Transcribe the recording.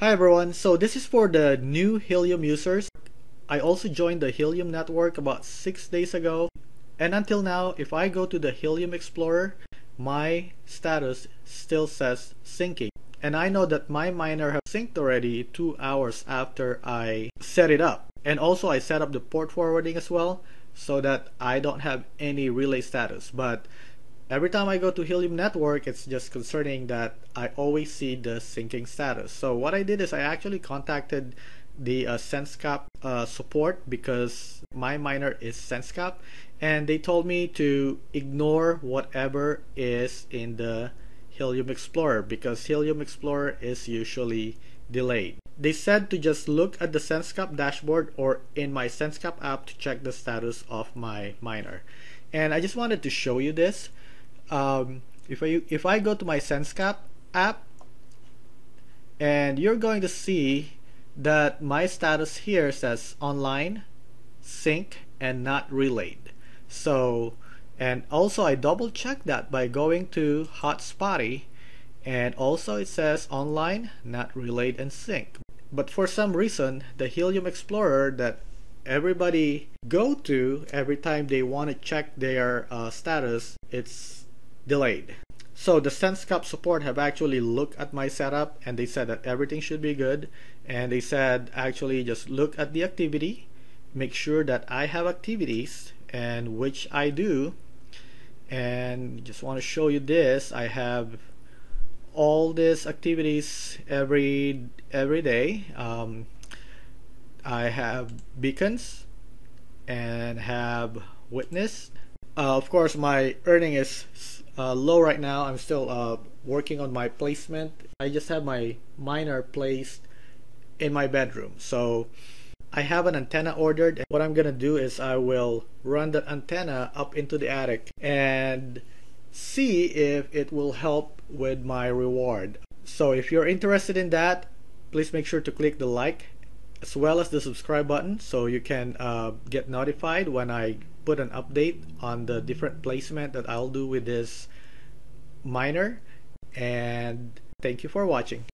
Hi everyone, so this is for the new Helium users. I also joined the Helium network about 6 days ago. And until now if I go to the Helium Explorer my status still says syncing and I know that my miner has synced already 2 hours after I set it up. And also I set up the port forwarding as well so that I don't have any relay status. But every time I go to Helium Network, it's just concerning that I always see the syncing status. So what I did is I actually contacted the uh, SenseCap uh, support because my miner is SenseCap and they told me to ignore whatever is in the Helium Explorer because Helium Explorer is usually delayed. They said to just look at the SenseCap dashboard or in my SenseCap app to check the status of my miner. And I just wanted to show you this um, if I if I go to my SenseCap app and you're going to see that my status here says online sync and not relayed. So and also I double check that by going to hotspotty and also it says online not relayed and sync. But for some reason the Helium Explorer that everybody go to every time they want to check their uh, status it's delayed. So the SenseCap support have actually looked at my setup and they said that everything should be good. And they said actually just look at the activity make sure that I have activities and which I do. And just want to show you this. I have all these activities every every day. Um, I have beacons and have witness uh, of course my earning is uh, low right now. I'm still uh, working on my placement. I just have my miner placed in my bedroom. So I have an antenna ordered. What I'm gonna do is I will run that antenna up into the attic and see if it will help with my reward. So if you're interested in that, please make sure to click the like as well as the subscribe button so you can uh, get notified when I put an update on the different placement that I'll do with this miner. And thank you for watching